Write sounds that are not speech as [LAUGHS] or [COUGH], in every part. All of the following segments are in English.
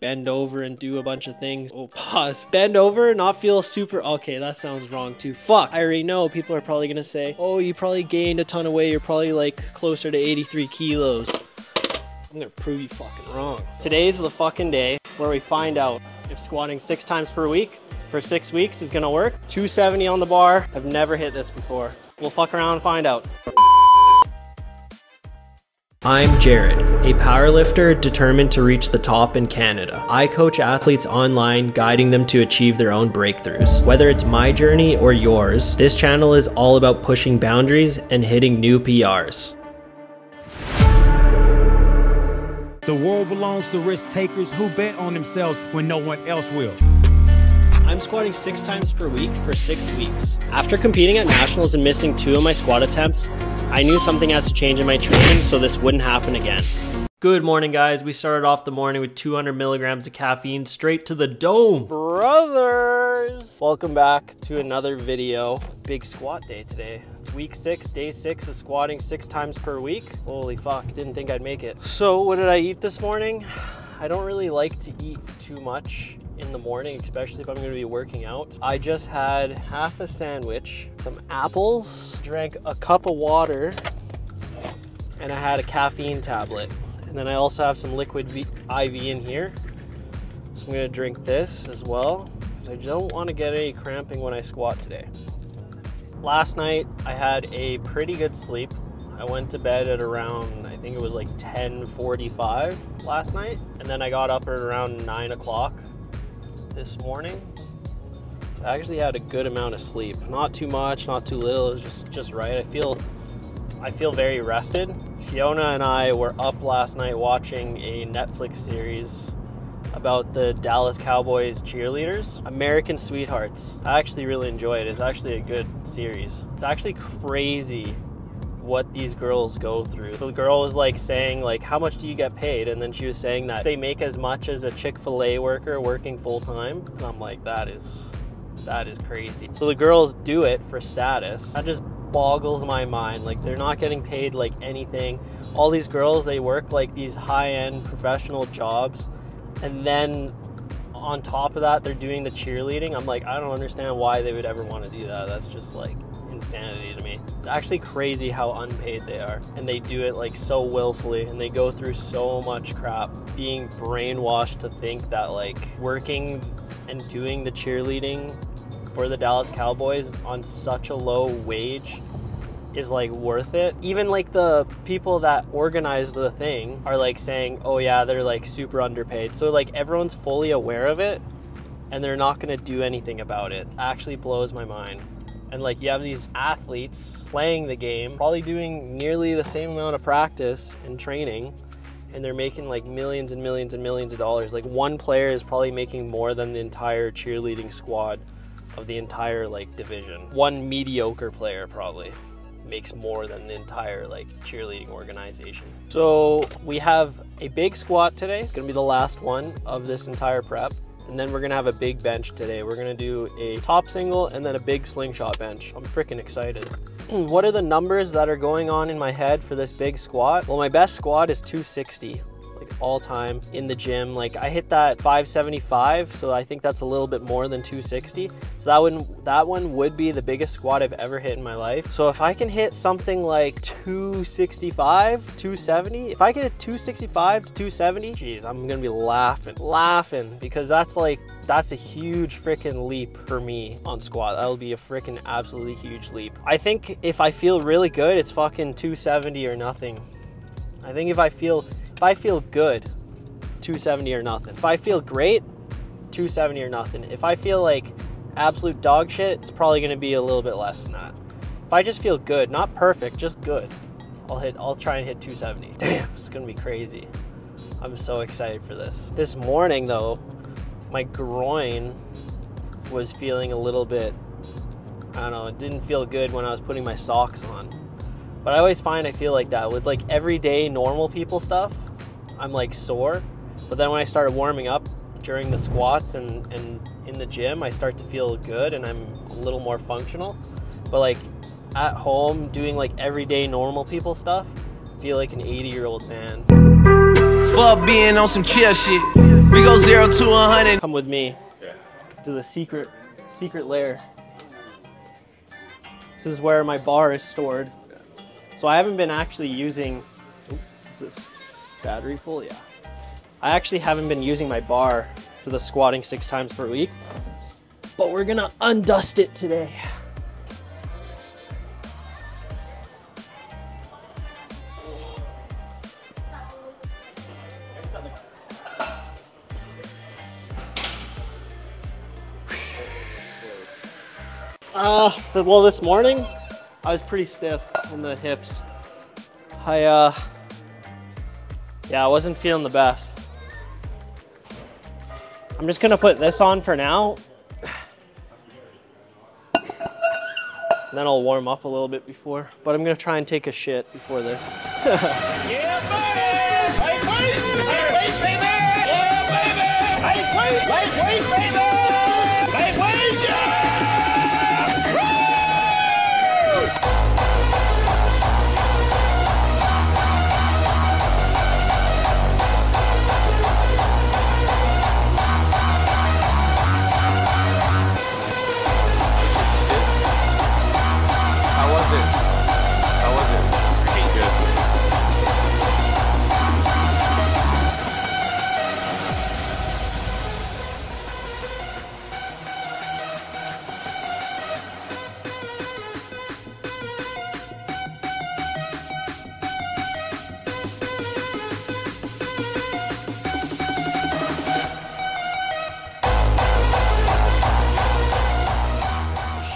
bend over and do a bunch of things. Oh, pause. Bend over, not feel super. Okay, that sounds wrong too. Fuck. I already know people are probably gonna say, oh, you probably gained a ton of weight. You're probably like closer to 83 kilos. I'm gonna prove you fucking wrong. Today's the fucking day where we find out if squatting six times per week for six weeks is gonna work. 270 on the bar. I've never hit this before. We'll fuck around and find out. I'm Jared, a powerlifter determined to reach the top in Canada. I coach athletes online, guiding them to achieve their own breakthroughs. Whether it's my journey or yours, this channel is all about pushing boundaries and hitting new PRs. The world belongs to risk takers who bet on themselves when no one else will. I'm squatting six times per week for six weeks. After competing at nationals and missing two of my squat attempts, I knew something has to change in my training so this wouldn't happen again. Good morning, guys. We started off the morning with 200 milligrams of caffeine straight to the dome. Brothers! Welcome back to another video. Big squat day today. It's week six, day six of squatting six times per week. Holy fuck, didn't think I'd make it. So, what did I eat this morning? [SIGHS] I don't really like to eat too much in the morning, especially if I'm gonna be working out. I just had half a sandwich, some apples, drank a cup of water, and I had a caffeine tablet. And then I also have some liquid IV in here. So I'm gonna drink this as well, because I don't wanna get any cramping when I squat today. Last night, I had a pretty good sleep. I went to bed at around, I think it was like 10.45 last night. And then I got up at around nine o'clock this morning. I actually had a good amount of sleep. Not too much, not too little, it was just, just right. I feel I feel very rested. Fiona and I were up last night watching a Netflix series about the Dallas Cowboys cheerleaders, American Sweethearts. I actually really enjoy it. It's actually a good series. It's actually crazy what these girls go through. The girl was like saying like how much do you get paid and then she was saying that they make as much as a Chick-fil-A worker working full time. And I'm like that is that is crazy. So the girls do it for status. That just boggles my mind. Like they're not getting paid like anything. All these girls, they work like these high-end professional jobs, and then on top of that, they're doing the cheerleading. I'm like, I don't understand why they would ever want to do that. That's just like insanity to me. It's actually crazy how unpaid they are, and they do it like so willfully, and they go through so much crap, being brainwashed to think that like working and doing the cheerleading for the Dallas Cowboys on such a low wage is like worth it. Even like the people that organize the thing are like saying, "Oh yeah, they're like super underpaid." So like everyone's fully aware of it and they're not to do anything about it. Actually blows my mind. And like you have these athletes playing the game, probably doing nearly the same amount of practice and training and they're making like millions and millions and millions of dollars. Like one player is probably making more than the entire cheerleading squad of the entire like division. One mediocre player probably makes more than the entire like cheerleading organization. So we have a big squat today. It's gonna be the last one of this entire prep. And then we're gonna have a big bench today. We're gonna do a top single and then a big slingshot bench. I'm freaking excited. [CLEARS THROAT] what are the numbers that are going on in my head for this big squat? Well, my best squat is 260 all time in the gym. Like I hit that 575, so I think that's a little bit more than 260. So that one that one would be the biggest squat I've ever hit in my life. So if I can hit something like 265, 270, if I get hit 265 to 270, geez, I'm gonna be laughing, laughing because that's like that's a huge freaking leap for me on squat. That'll be a freaking absolutely huge leap. I think if I feel really good, it's fucking 270 or nothing. I think if I feel I feel good, it's 270 or nothing. If I feel great, 270 or nothing. If I feel like absolute dog shit, it's probably gonna be a little bit less than that. If I just feel good, not perfect, just good, I'll hit I'll try and hit 270. Damn, it's gonna be crazy. I'm so excited for this. This morning though, my groin was feeling a little bit I don't know, it didn't feel good when I was putting my socks on. But I always find I feel like that with like everyday normal people stuff. I'm like sore. But then when I start warming up during the squats and, and in the gym, I start to feel good and I'm a little more functional. But like at home, doing like everyday normal people stuff, I feel like an 80 year old man. Fuck being on some chill shit. We go zero to a hundred. Come with me to the secret, secret lair. This is where my bar is stored. So I haven't been actually using, Oop, is this battery full? Yeah. I actually haven't been using my bar for the squatting six times per week, but we're gonna undust it today. Uh, well, this morning I was pretty stiff in the hips. I, uh, yeah, I wasn't feeling the best. I'm just gonna put this on for now. And then I'll warm up a little bit before, but I'm gonna try and take a shit before this. [LAUGHS] Yeah!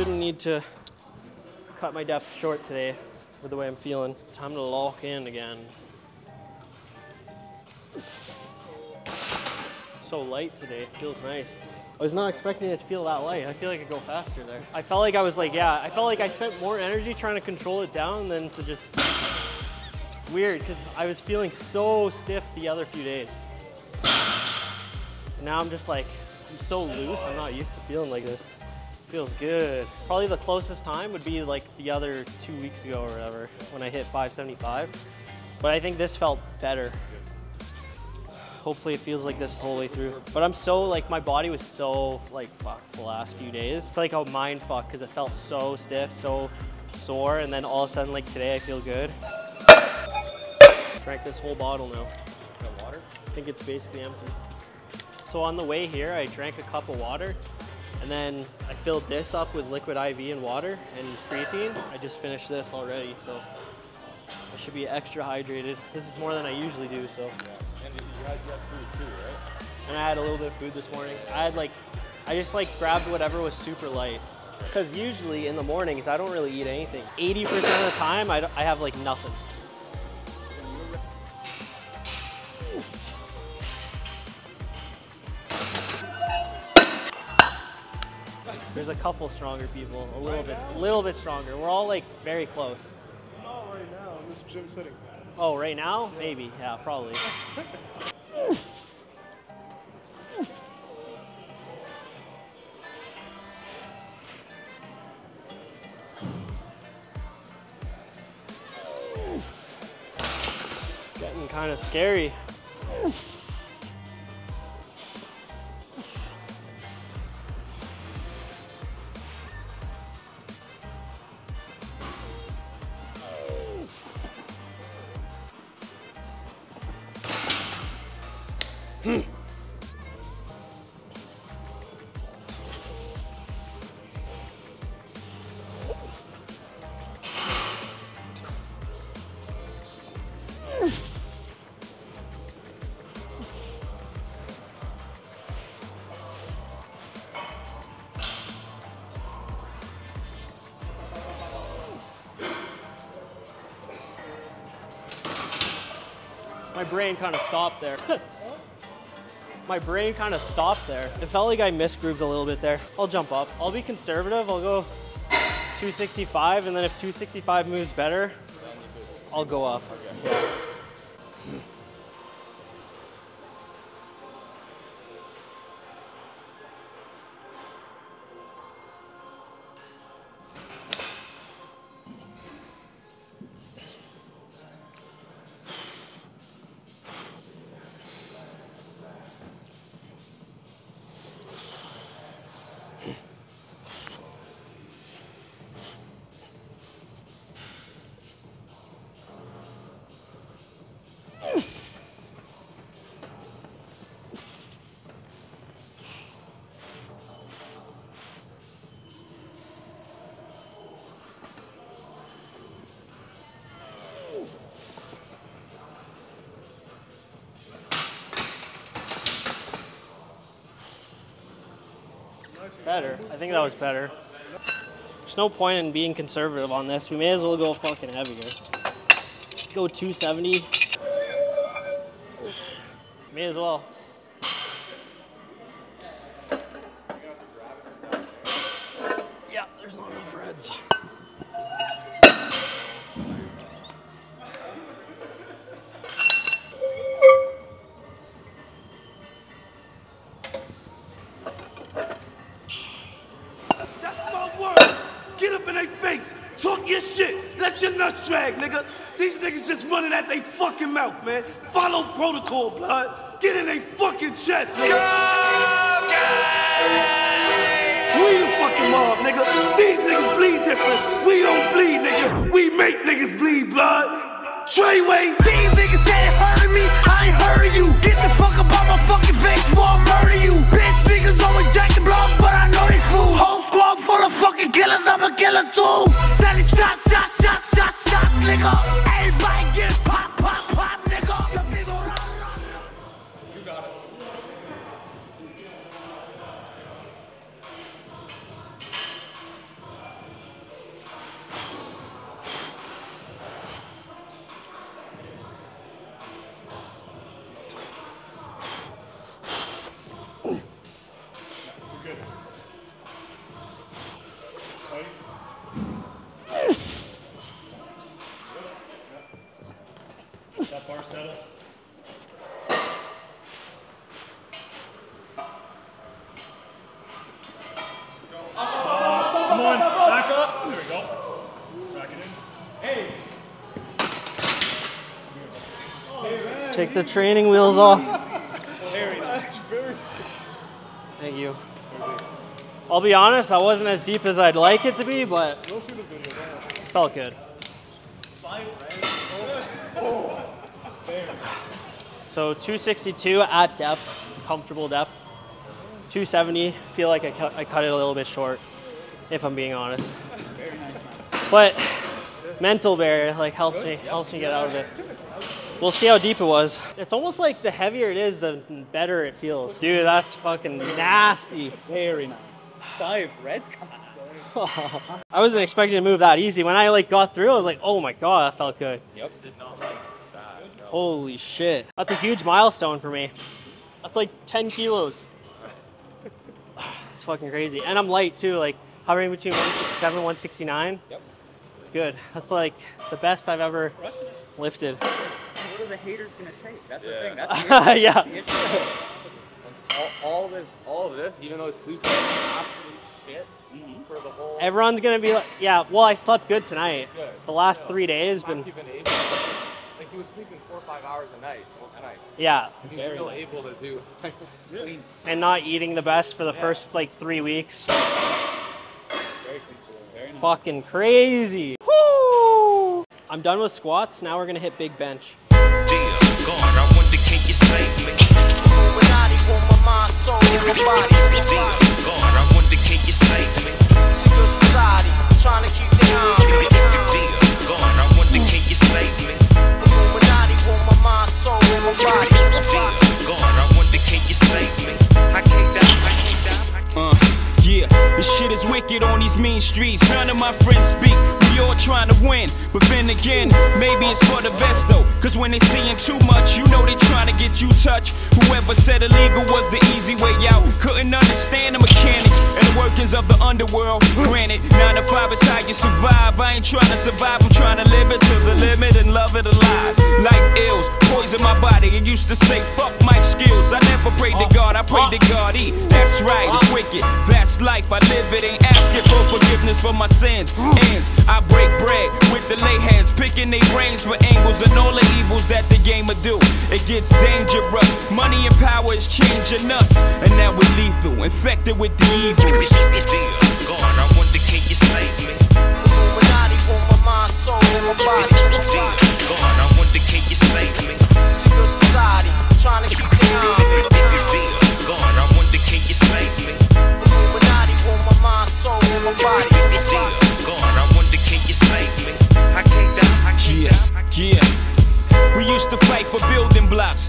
Shouldn't need to cut my depth short today with the way I'm feeling. Time to lock in again. So light today, feels nice. I was not expecting it to feel that light. I feel like it go faster there. I felt like I was like, yeah, I felt like I spent more energy trying to control it down than to just. It's weird because I was feeling so stiff the other few days. And now I'm just like, I'm so loose. I'm not used to feeling like this. Feels good. Probably the closest time would be like the other two weeks ago or whatever when I hit 575. But I think this felt better. Hopefully it feels like this the whole way through. But I'm so like my body was so like fucked the last few days. It's like a mind fuck because it felt so stiff, so sore, and then all of a sudden like today I feel good. Drank this whole bottle now. water? I think it's basically empty. So on the way here, I drank a cup of water, and then I filled this up with liquid IV and water and creatine. I just finished this already, so I should be extra hydrated. This is more than I usually do, so. And you had, you had food too, right? And I had a little bit of food this morning. I had like, I just like grabbed whatever was super light. Because usually in the mornings, I don't really eat anything. 80% of the time, I, I have like nothing. There's a couple stronger people, a little bit, a little bit stronger. We're all like very close. Not right now this gym setting. Oh, right now? Maybe, yeah, probably. It's getting kind of scary. Brain kind of stopped there. [LAUGHS] My brain kind of stopped there. It felt like I misgrooved a little bit there. I'll jump up. I'll be conservative. I'll go 265, and then if 265 moves better, I'll go up. Yeah. Better. I think that was better. There's no point in being conservative on this. We may as well go fucking heavier. Go 270. May as well. Drag, nigga. These niggas just running at they fucking mouth, man. Follow protocol, blood. Get in they fucking chest, nigga. We the fucking mob, nigga. These niggas bleed different. We don't bleed, nigga. We make niggas bleed, blood. Treyway. These niggas said it hurting me, I ain't heard you. Get the fuck up on my fucking face before I murder you. Bitch niggas always jacking blood, but I'm a killer too. Selling shots, shots, shots, shots, shots, nigga. Everybody Take the training wheels off. Thank you. I'll be honest, I wasn't as deep as I'd like it to be, but felt good. So 262 at depth, comfortable depth. 270, feel like I cut, I cut it a little bit short, if I'm being honest. But mental barrier like helps me helps me get out of it. We'll see how deep it was. It's almost like the heavier it is, the better it feels. Dude, that's fucking nasty. Very nice. Five reds, come on. [LAUGHS] I wasn't expecting to move that easy. When I like got through, I was like, oh my god, that felt good. Yep. Holy shit. That's a huge milestone for me. That's like 10 kilos. It's fucking crazy. And I'm light too, like hovering between 167 and 169. Yep. It's good. That's like the best I've ever lifted. What are the haters gonna say? That's the Yeah. thing. That's the yeah. The [LAUGHS] issue. all, all this, all of this, even though sleep was absolute shit mm-hmm. for the whole. Everyone's gonna be like, yeah, well, I slept good tonight. Good. The last Yeah. three days Fact been, you've been able, like you would sleep in four or five hours a night most nights. yeah. And you're still able to do clean. And not eating the best for the first like three weeks. Very. Very nice. Fucking crazy. Woo! I'm done with squats. Now we're gonna hit big bench. Soul, and my body. Dear God, I wonder can you save me? Secret society, trying to keep the eye on me. Dear God, I wonder can you save me? Illuminati want my mind, soul, and my body. Dear God, I wonder can you save me? I can't die, I can't die. I can't Uh, yeah, this shit is wicked on these mean streets. None of my friends speak. We all trying to win. But then again, maybe it's for the best though. Cause when they seeing too much, you know they trying to get you touched. Whoever said illegal was the easy way out. Couldn't understand the mechanics and the workings of the underworld. Granted, 9 to 5 is how you survive. I ain't trying to survive, I'm trying to live it to the limit and love it alive. Like ills, poison my body. It used to say, fuck Mike skills. I never prayed to God, I prayed to God. E. That's right, it's wicked. That's life, I live it. Ain't asking for forgiveness for my sins. Ends, I break bread with the lay hands, picking their brains for angles and all the evils that the game will do. It gets dangerous. Money and power is changing us. And now we're lethal, infected with the evils. Dear God, I wonder can you save me? Illuminati want my mind, soul, and my body.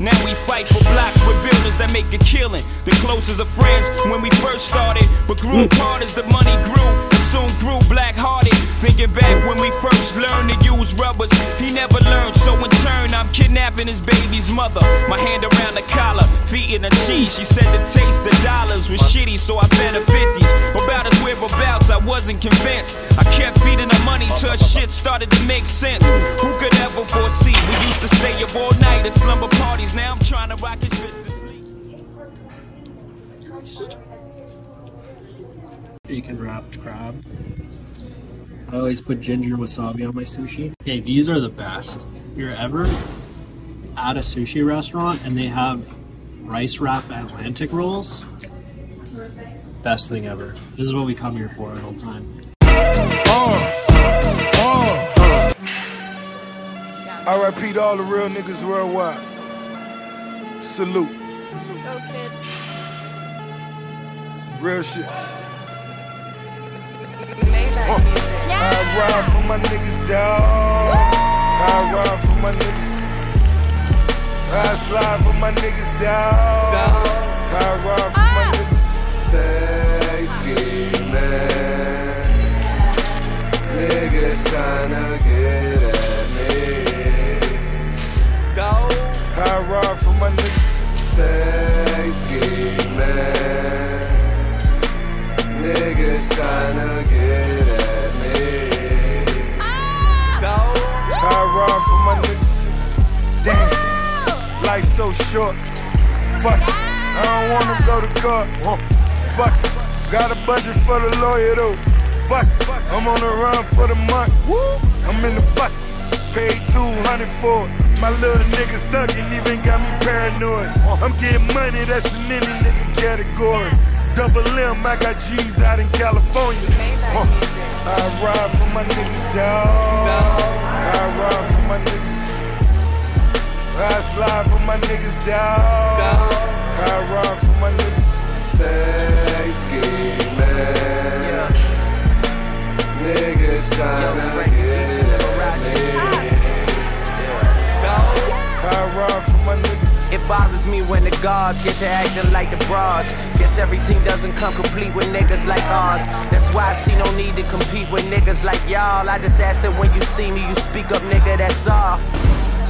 Now we fight for blocks with builders that make a killing. The closest of friends when we first started, but grew apart as the money grew. And soon grew black hearted. Thinking back when we first learned to use rubbers, he never learned. So in turn, I'm kidnapping his baby's mother. My hand around the collar, feet in the cheese. She said the taste of dollars was shitty, so I fed her 50s. About his whereabouts, I wasn't convinced. I kept feeding her money till shit started to make sense. Who could ever foresee? We used to stay up all night at slumber parties. Now I'm trying to rock his bitch to sleep. Bacon wrapped crab. I always put ginger wasabi on my sushi. Okay, these are the best. If you're ever at a sushi restaurant and they have rice wrap Atlantic rolls, best thing ever. This is what we come here for at all time. Uh, uh. I repeat, all the real niggas worldwide. Salute. Let's go, kid. Real shit. I ride for my niggas, dawg. I ride for my niggas. I slide for my niggas, dawg. I ride for my ah. niggas. Stay scheming. Niggas tryna get at me. I ride for my niggas. So short. Fuck it. I don't wanna go to court. Fuck it. Got a budget for the lawyer though. Fuck it. I'm on the run for the month. I'm in the bucket. Paid 200 for it. My little nigga stuck and even got me paranoid. I'm getting money, that's in any nigga category. Double M, I got G's out in California. I ride for my niggas, dawg. I ride slide for my niggas, dawg. I ride for my niggas. Stay scheming. Niggas tryna get at me. Ah. I ride for my niggas. It bothers me when the guards get to acting like the bras. Guess everything doesn't come complete with niggas like ours. That's why I see no need to compete with niggas like y'all. I just ask that when you see me, you speak up, nigga, that's all.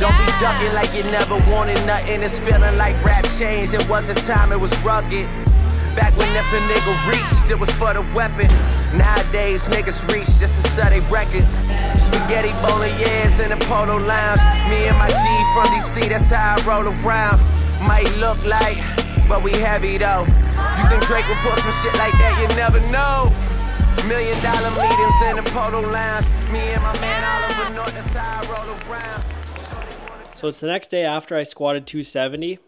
Don't be ducking like you never wanted nothing. It's feeling like rap changed. It was a time it was rugged. Back when if nigga reached, it was for the weapon. Nowadays, niggas reach just to sell they record. Spaghetti bolognese in the polo lounge. Me and my G from DC, that's how I roll around. Might look like, but we heavy though. You think Drake will put some shit like that? You never know. Million dollar meetings in the polo lounge. Me and my man Oliver North, that's how I roll around. So it's the next day after I squatted 270.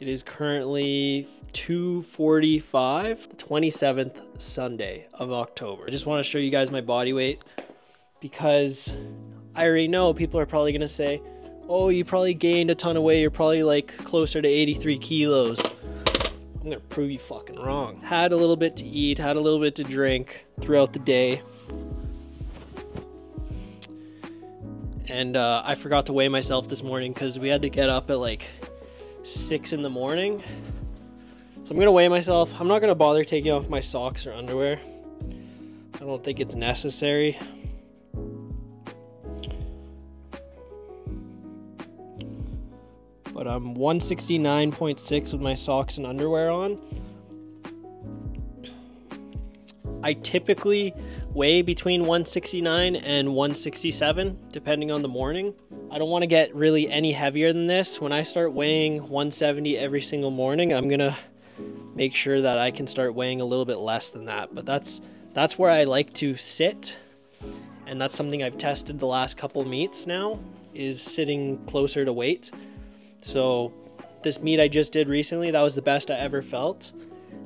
It is currently 245, the 27th Sunday of October. I just want to show you guys my body weight because I already know people are probably going to say, oh, you probably gained a ton of weight. You're probably like closer to 83 kilos. I'm going to prove you fucking wrong. Had a little bit to eat, had a little bit to drink throughout the day. And uh, I forgot to weigh myself this morning because we had to get up at like six in the morning. So I'm gonna weigh myself. I'm not gonna bother taking off my socks or underwear. I don't think it's necessary. But I'm 169.6 with my socks and underwear on. I typically weigh between 169 and 167 depending on the morning. I don't want to get really any heavier than this. When I start weighing 170 every single morning, I'm going to make sure that I can start weighing a little bit less than that. But that's that's where I like to sit. And that's something I've tested the last couple meets now is sitting closer to weight. So this meet I just did recently, that was the best I ever felt.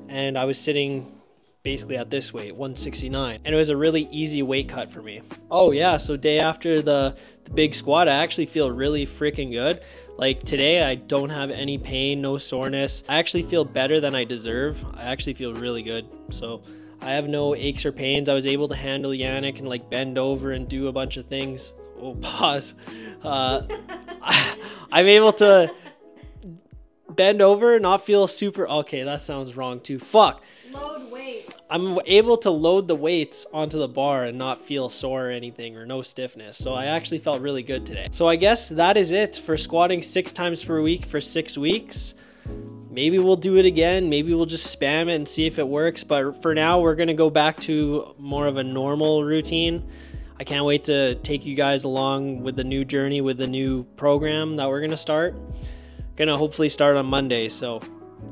And I was sitting basically at this weight 169 and it was a really easy weight cut for me. Oh yeah so day after the the big squat i actually feel really freaking good. Like today i don't have any pain no soreness. I actually feel better than i deserve. I actually feel really good. So i have no aches or pains. I was able to handle yannick and like bend over and do a bunch of things. Oh [LAUGHS] pause. Uh [LAUGHS] i'm able to bend over and not feel super. Okay, that sounds wrong too. Fuck. I'm able to load the weights onto the bar and not feel sore or anything or no stiffness. So I actually felt really good today. So I guess that is it for squatting six times per week for six weeks. Maybe we'll do it again. Maybe we'll just spam it and see if it works. But for now, we're going to go back to more of a normal routine. I can't wait to take you guys along with the new journey with the new program that we're going to start. Going to hopefully start on Monday. So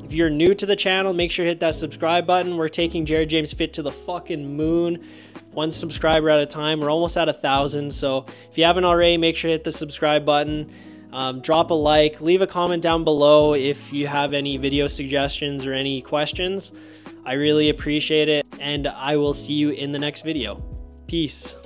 if you're new to the channel, make sure to hit that subscribe button. We're taking Jared James Fit to the fucking moon. One subscriber at a time. We're almost at a thousand. So if you haven't already, make sure to hit the subscribe button. Um, drop a like, leave a comment down below if you have any video suggestions or any questions. I really appreciate it, and I will see you in the next video. Peace.